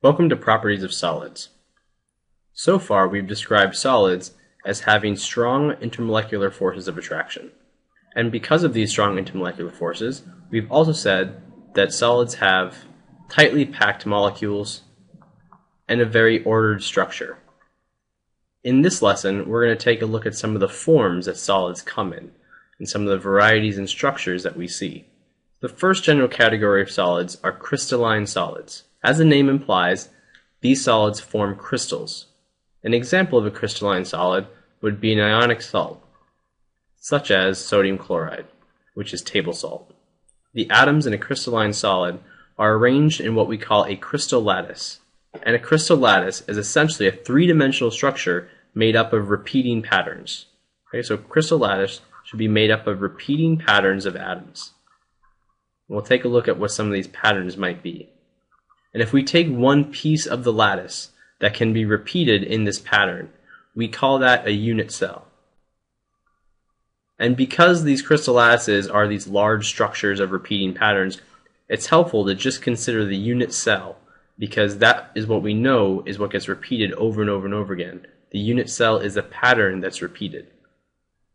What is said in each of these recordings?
Welcome to Properties of Solids. So far, we've described solids as having strong intermolecular forces of attraction. And because of these strong intermolecular forces, we've also said that solids have tightly packed molecules and a very ordered structure. In this lesson, we're going to take a look at some of the forms that solids come in, and some of the varieties and structures that we see. The first general category of solids are crystalline solids. As the name implies, these solids form crystals. An example of a crystalline solid would be an ionic salt, such as sodium chloride, which is table salt. The atoms in a crystalline solid are arranged in what we call a crystal lattice. And a crystal lattice is essentially a three-dimensional structure made up of repeating patterns. Okay, so crystal lattice should be made up of repeating patterns of atoms. We'll take a look at what some of these patterns might be. And if we take one piece of the lattice that can be repeated in this pattern, we call that a unit cell. And because these crystal lattices are these large structures of repeating patterns, it's helpful to just consider the unit cell because that is what we know is what gets repeated over and over and over again. The unit cell is a pattern that's repeated.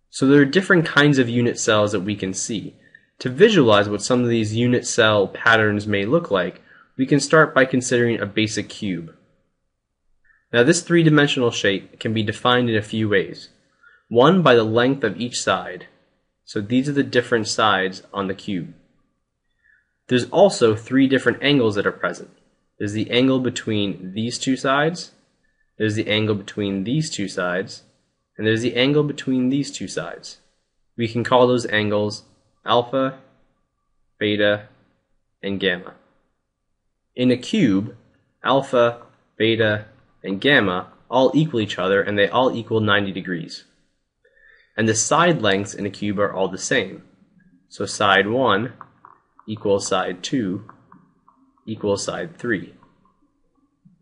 So there are different kinds of unit cells that we can see. To visualize what some of these unit cell patterns may look like, we can start by considering a basic cube. Now this three-dimensional shape can be defined in a few ways. One by the length of each side. So these are the different sides on the cube. There's also three different angles that are present. There's the angle between these two sides, there's the angle between these two sides, and there's the angle between these two sides. We can call those angles alpha, beta, and gamma. In a cube, alpha, beta, and gamma all equal each other and they all equal 90 degrees. And the side lengths in a cube are all the same. So side 1 equals side 2 equals side 3.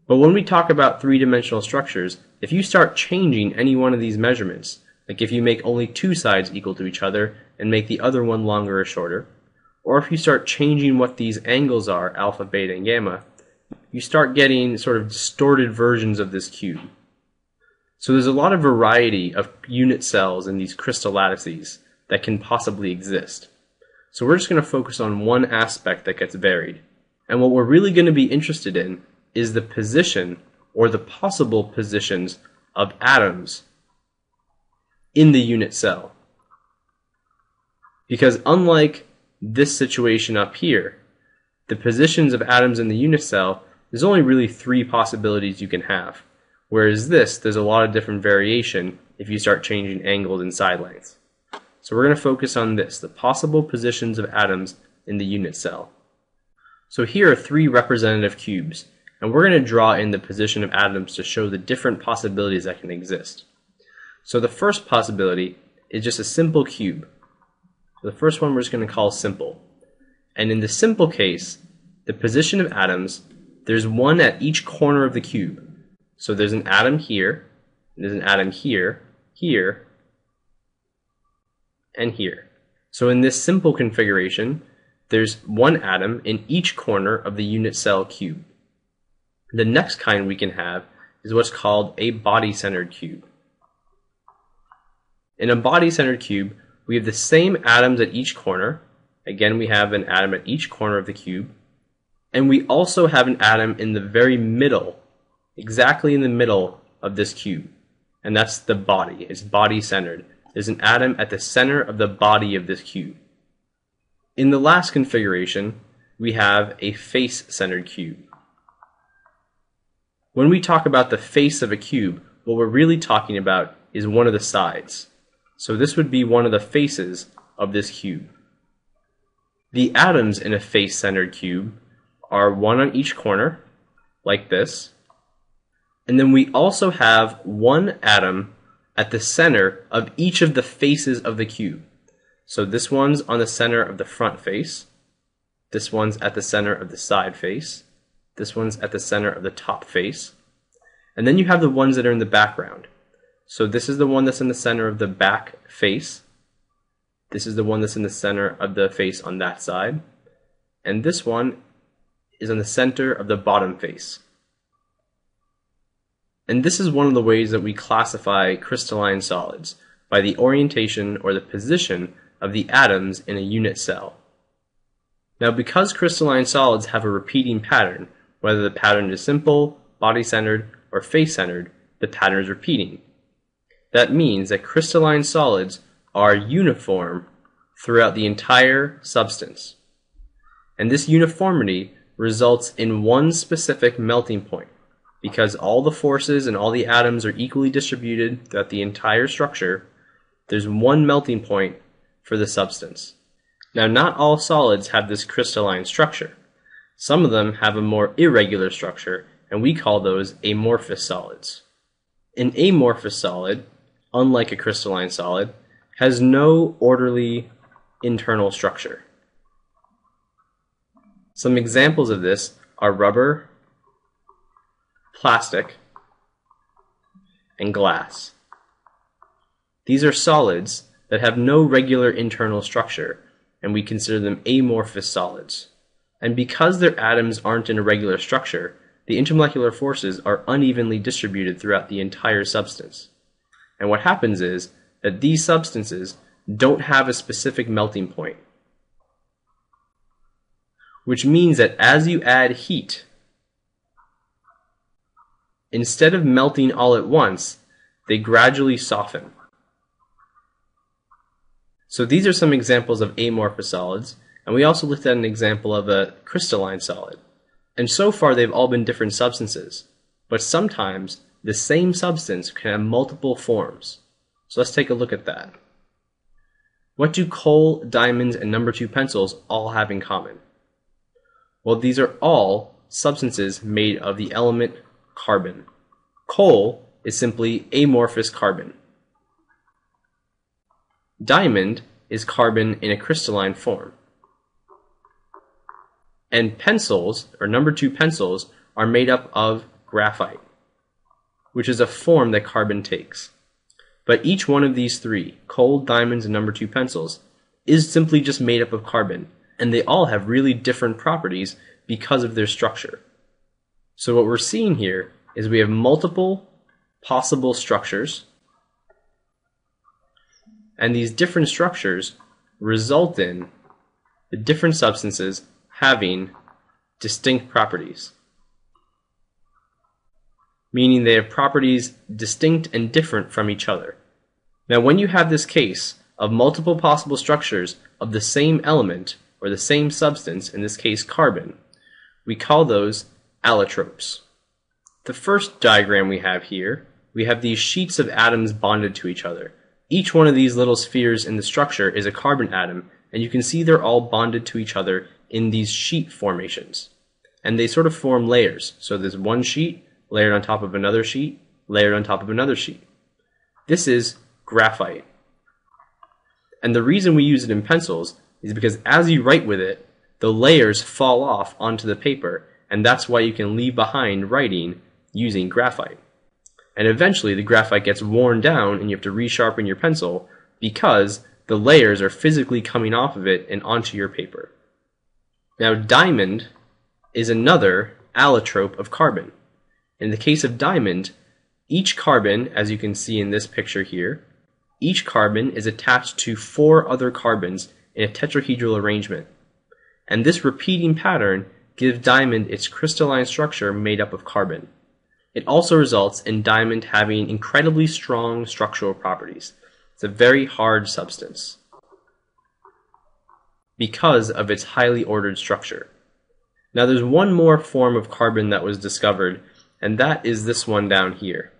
But when we talk about three-dimensional structures, if you start changing any one of these measurements, like if you make only two sides equal to each other and make the other one longer or shorter, or if you start changing what these angles are, alpha, beta, and gamma, you start getting sort of distorted versions of this cube. So there's a lot of variety of unit cells in these crystal lattices that can possibly exist. So we're just going to focus on one aspect that gets varied. And what we're really going to be interested in is the position or the possible positions of atoms in the unit cell. Because unlike this situation up here, the positions of atoms in the unit cell, there's only really three possibilities you can have. Whereas this, there's a lot of different variation if you start changing angles and side lengths. So we're going to focus on this, the possible positions of atoms in the unit cell. So here are three representative cubes, and we're going to draw in the position of atoms to show the different possibilities that can exist. So the first possibility is just a simple cube. The first one we're just going to call simple. And in the simple case, the position of atoms, there's one at each corner of the cube. So there's an atom here, there's an atom here, here, and here. So in this simple configuration, there's one atom in each corner of the unit cell cube. The next kind we can have is what's called a body-centered cube. In a body-centered cube, we have the same atoms at each corner. Again, we have an atom at each corner of the cube. And we also have an atom in the very middle, exactly in the middle of this cube. And that's the body. It's body-centered. There's an atom at the center of the body of this cube. In the last configuration, we have a face-centered cube. When we talk about the face of a cube, what we're really talking about is one of the sides. So this would be one of the faces of this cube. The atoms in a face-centered cube are one on each corner, like this. And then we also have one atom at the center of each of the faces of the cube. So this one's on the center of the front face. This one's at the center of the side face. This one's at the center of the top face. And then you have the ones that are in the background. So this is the one that's in the center of the back face. This is the one that's in the center of the face on that side. And this one is in the center of the bottom face. And this is one of the ways that we classify crystalline solids, by the orientation or the position of the atoms in a unit cell. Now because crystalline solids have a repeating pattern, whether the pattern is simple, body-centered, or face-centered, the pattern is repeating. That means that crystalline solids are uniform throughout the entire substance. And this uniformity results in one specific melting point because all the forces and all the atoms are equally distributed throughout the entire structure. There's one melting point for the substance. Now, not all solids have this crystalline structure. Some of them have a more irregular structure, and we call those amorphous solids. An amorphous solid, unlike a crystalline solid, has no orderly internal structure. Some examples of this are rubber, plastic, and glass. These are solids that have no regular internal structure, and we consider them amorphous solids. And because their atoms aren't in a regular structure, the intermolecular forces are unevenly distributed throughout the entire substance. And what happens is that these substances don't have a specific melting point. Which means that as you add heat, instead of melting all at once, they gradually soften. So these are some examples of amorphous solids, and we also looked at an example of a crystalline solid. And so far they've all been different substances, but sometimes the same substance can have multiple forms. So let's take a look at that. What do coal, diamonds, and number two pencils all have in common? Well, these are all substances made of the element carbon. Coal is simply amorphous carbon. Diamond is carbon in a crystalline form. And pencils, or number two pencils, are made up of graphite, which is a form that carbon takes. But each one of these three, coal, diamonds, and number two pencils, is simply just made up of carbon, and they all have really different properties because of their structure. So what we're seeing here is we have multiple possible structures, and these different structures result in the different substances having distinct properties, meaning they have properties distinct and different from each other. Now, when you have this case of multiple possible structures of the same element or the same substance, in this case carbon, we call those allotropes. The first diagram we have here, we have these sheets of atoms bonded to each other. Each one of these little spheres in the structure is a carbon atom, and you can see they're all bonded to each other in these sheet formations. And they sort of form layers. So there's one sheet layered on top of another sheet, layered on top of another sheet. This is graphite. And the reason we use it in pencils is because as you write with it, the layers fall off onto the paper, and that's why you can leave behind writing using graphite. And eventually the graphite gets worn down and you have to resharpen your pencil because the layers are physically coming off of it and onto your paper. Now, diamond is another allotrope of carbon. In the case of diamond, each carbon, as you can see in this picture here, each carbon is attached to four other carbons in a tetrahedral arrangement. And this repeating pattern gives diamond its crystalline structure made up of carbon. It also results in diamond having incredibly strong structural properties. It's a very hard substance because of its highly ordered structure. Now there's one more form of carbon that was discovered, and that is this one down here.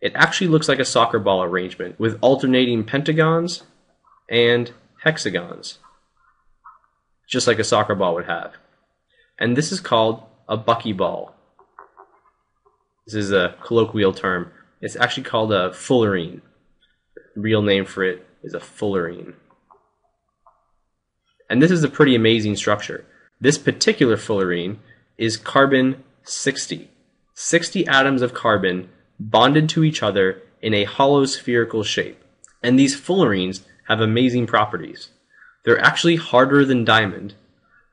It actually looks like a soccer ball arrangement with alternating pentagons and hexagons, just like a soccer ball would have. And this is called a buckyball. This is a colloquial term. It's actually called a fullerene. The real name for it is a fullerene. And this is a pretty amazing structure. This particular fullerene is carbon 60. 60 atoms of carbon bonded to each other in a hollow spherical shape. And these fullerenes have amazing properties. They're actually harder than diamond,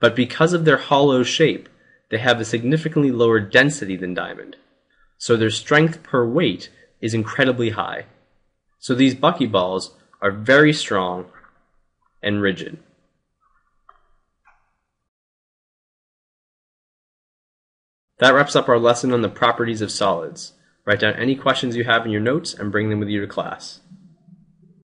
but because of their hollow shape, they have a significantly lower density than diamond. so their strength per weight is incredibly high. So these buckyballs are very strong and rigid. That wraps up our lesson on the properties of solids. Write down any questions you have in your notes and bring them with you to class.